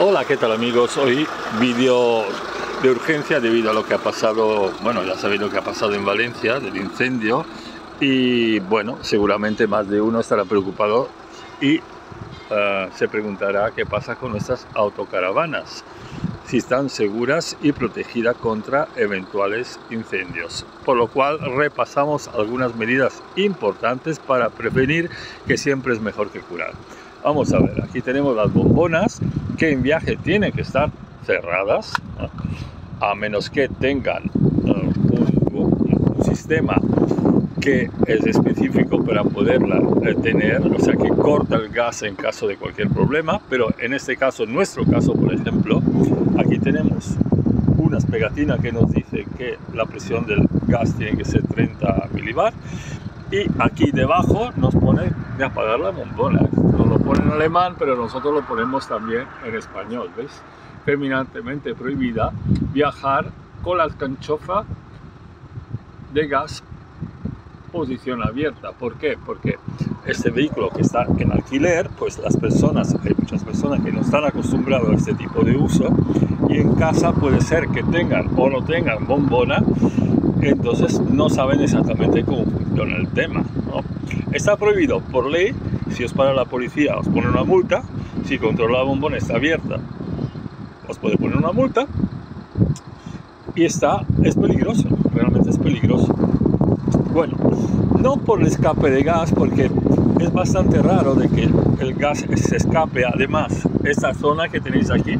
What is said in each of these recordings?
Hola, ¿qué tal amigos? Hoy vídeo de urgencia debido a lo que ha pasado, bueno, ya sabéis lo que ha pasado en Valencia, del incendio, y bueno, seguramente más de uno estará preocupado y uh, se preguntará qué pasa con nuestras autocaravanas, si están seguras y protegidas contra eventuales incendios. Por lo cual repasamos algunas medidas importantes para prevenir, que siempre es mejor que curar. Vamos a ver, aquí tenemos las bombonas que en viaje tienen que estar cerradas, a menos que tengan uh, un, sistema que es específico para poderla eh, tener, o sea que corta el gas en caso de cualquier problema, pero en este caso, en nuestro caso, por ejemplo, aquí tenemos unas pegatinas que nos dice que la presión del gas tiene que ser 30 milibar y aquí debajo nos pone de apagar la bombona. Pone en alemán, pero nosotros lo ponemos también en español, ¿ves? Terminantemente prohibida viajar con la canchofa de gas posición abierta. ¿Por qué? Porque este vehículo que está en alquiler, pues las personas, hay muchas personas que no están acostumbradas a este tipo de uso y en casa puede ser que tengan o no tengan bombona entonces no saben exactamente cómo funciona el tema. Está prohibido por ley, si os para la policía os pone una multa, si controla la bombona está abierta. Os puede poner una multa. Y está, es peligroso, realmente es peligroso. Bueno, no por el escape de gas, porque es bastante raro de que el gas se escape. Además, esta zona que tenéis aquí,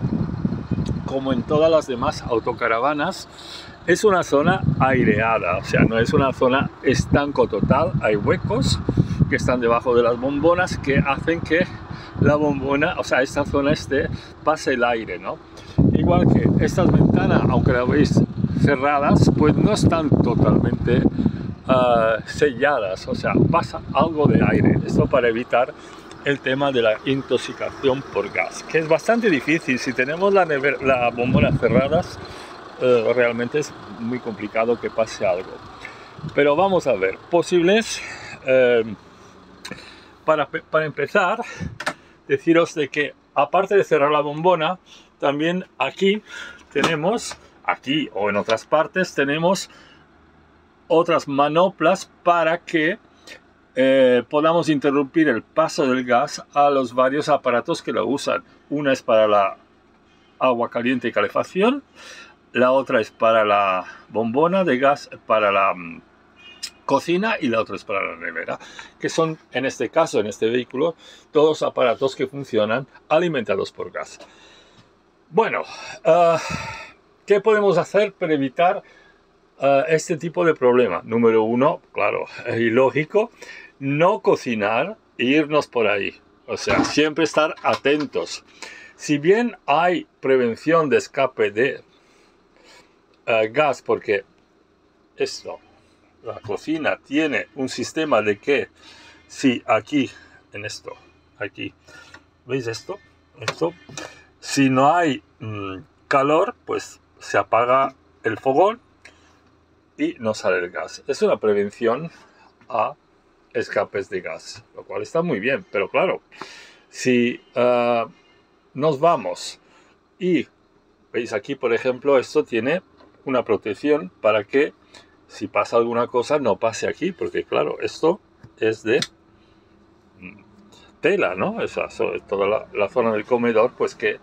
como en todas las demás autocaravanas, es una zona aireada, o sea, no es una zona estanco total, hay huecos que están debajo de las bombonas que hacen que la bombona, o sea, esta zona esté, pase el aire, ¿no? Igual que estas ventanas, aunque las veis cerradas, pues no están totalmente uh, selladas, o sea, pasa algo de aire. Esto para evitar el tema de la intoxicación por gas, que es bastante difícil. Si tenemos la, la bombona cerradas, eh, realmente es muy complicado que pase algo. Pero vamos a ver, posibles, eh, para, empezar, deciros de que aparte de cerrar la bombona, también aquí tenemos, aquí o en otras partes, tenemos otras manoplas para que eh, podamos interrumpir el paso del gas a los varios aparatos que lo usan. Una es para la agua caliente y calefacción, la otra es para la bombona de gas, para la mm, cocina y la otra es para la nevera, que son en este caso, en este vehículo, todos aparatos que funcionan alimentados por gas. Bueno, ah, ¿qué podemos hacer para evitar ah, este tipo de problema? Número uno, claro, y lógico, no cocinar e irnos por ahí. O sea, siempre estar atentos. Si bien hay prevención de escape de eh, gas porque esto, la cocina tiene un sistema de que si aquí, en esto, aquí, ¿veis esto? Esto, si no hay mm, calor, pues se apaga el fogón y no sale el gas. Es una prevención a escapes de gas, lo cual está muy bien, pero claro, si eh, nos vamos y veis aquí, por ejemplo, esto tiene una protección para que si pasa alguna cosa no pase aquí, porque claro, esto es de mm, tela, ¿no? Esa, toda la, zona del comedor, pues que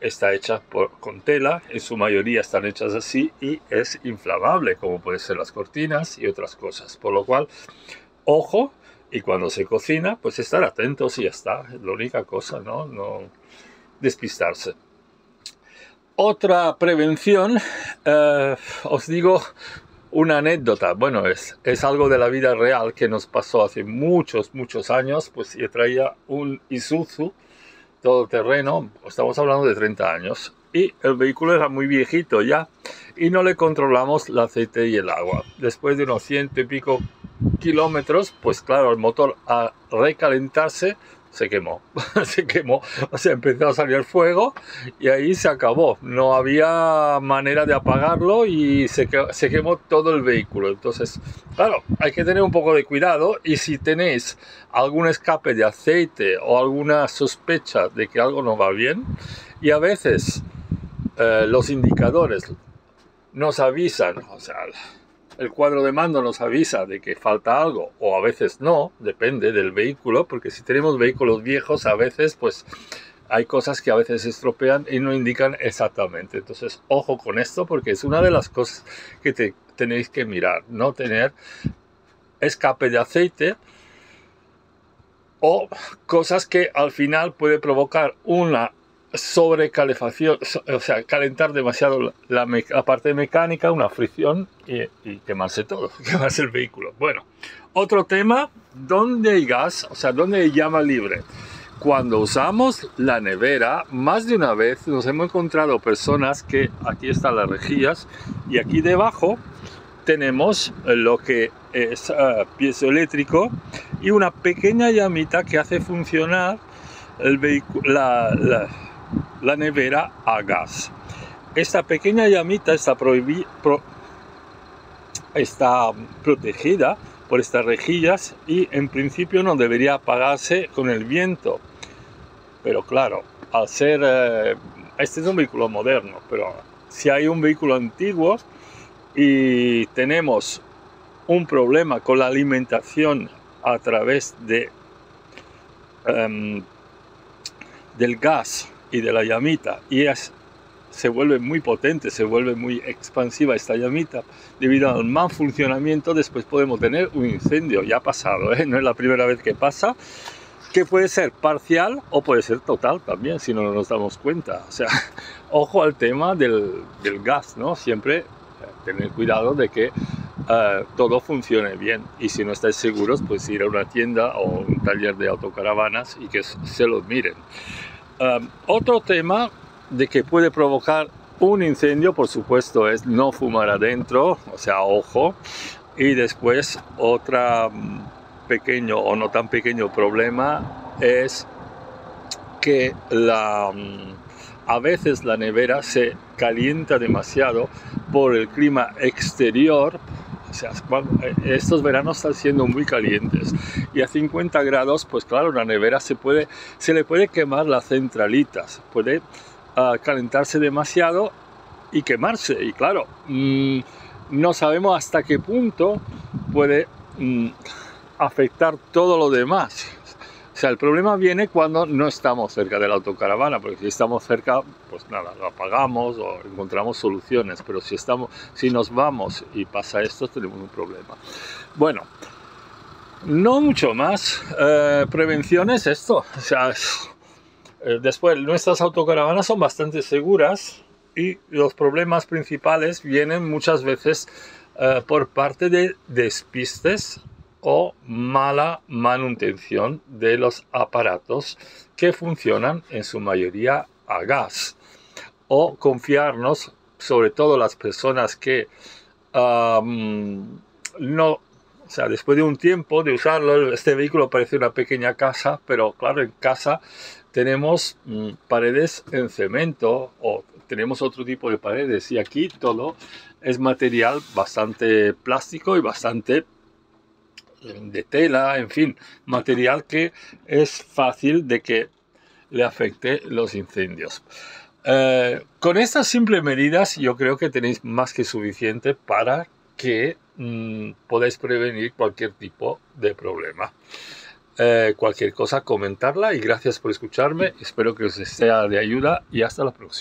está hecha con tela, en su mayoría están hechas así y es inflamable, como pueden ser las cortinas y otras cosas. Por lo cual, ojo, y cuando se cocina, pues estar atentos y ya está, es la única cosa, ¿no? No despistarse. Otra prevención, eh, os digo una anécdota, bueno, es, es algo de la vida real que nos pasó hace muchos, muchos años, pues yo traía un Isuzu todoterreno, estamos hablando de 30 años, y el vehículo era muy viejito ya, y no le controlamos el aceite y el agua. Después de unos ciento y pico kilómetros, pues claro, el motor a recalentarse se quemó, se quemó, o sea, empezó a salir fuego y ahí se acabó, no había manera de apagarlo y se, se quemó todo el vehículo, entonces, claro, hay que tener un poco de cuidado y si tenéis algún escape de aceite o alguna sospecha de que algo no va bien, y a veces eh, los indicadores nos avisan, o sea, el cuadro de mando nos avisa de que falta algo o a veces no, depende del vehículo, porque si tenemos vehículos viejos a veces pues hay cosas que a veces se estropean y no indican exactamente. Entonces, ojo con esto porque es una de las cosas que te, tenéis que mirar, no tener escape de aceite o cosas que al final puede provocar una sobre calefacción, o sea, calentar demasiado la, parte mecánica, una fricción y, quemarse todo, quemarse el vehículo. Bueno, otro tema, ¿dónde hay gas? O sea, ¿dónde hay llama libre? Cuando usamos la nevera, más de una vez nos hemos encontrado personas que aquí están las rejillas y aquí debajo tenemos lo que es uh, piezo eléctrico y una pequeña llamita que hace funcionar el vehículo, nevera a gas. Esta pequeña llamita está, está protegida por estas rejillas y en principio no debería apagarse con el viento. Pero claro, al ser... Eh, este es un vehículo moderno, pero si hay un vehículo antiguo y tenemos un problema con la alimentación a través de em, del gas y de la llamita y es, se vuelve muy potente, se vuelve muy expansiva esta llamita debido al mal funcionamiento después podemos tener un incendio, ya ha pasado, ¿eh? no es la primera vez que pasa que puede ser parcial o puede ser total también si no nos damos cuenta. O sea, ojo al tema del, del gas, ¿no? Siempre eh, tener cuidado de que eh, todo funcione bien y si no estáis seguros, pues ir a una tienda o un taller de autocaravanas y que se los miren otro tema de que puede provocar un incendio, por supuesto, es no fumar adentro, o sea, ojo. Y después, otro mm, pequeño o no tan pequeño problema es que mm, a veces la nevera se calienta demasiado por el clima exterior, eh, estos veranos están siendo muy calientes y a 50 grados, pues claro, una nevera se, puede, se le puede quemar las centralitas, puede ah, calentarse demasiado y quemarse. Y claro, mm, no sabemos hasta qué punto puede mm, afectar todo lo demás. O sea, el problema viene cuando no estamos cerca de la autocaravana, porque si estamos cerca, pues nada, lo apagamos o encontramos soluciones, pero si, estamos, si nos vamos y pasa esto, tenemos un problema. Bueno, no mucho más. Eh, prevención es esto. O sea, eh, después, nuestras autocaravanas son bastante seguras y los problemas principales vienen muchas veces eh, por parte de despistes o mala manutención de los aparatos que funcionan en su mayoría a gas. O confiarnos sobre todo las personas que no o sea, después de un tiempo de usarlo, este vehículo parece una pequeña casa, pero claro, en casa tenemos mm, paredes en cemento o tenemos otro tipo de paredes. Y aquí todo es material bastante plástico y bastante de tela, en fin, material que es fácil de que le afecte los incendios. Eh, con estas simples medidas yo creo que tenéis más que suficiente para que mm, podáis prevenir cualquier tipo de problema. Eh, cualquier cosa comentarla y gracias por escucharme. Espero que os sea de ayuda y hasta la próxima.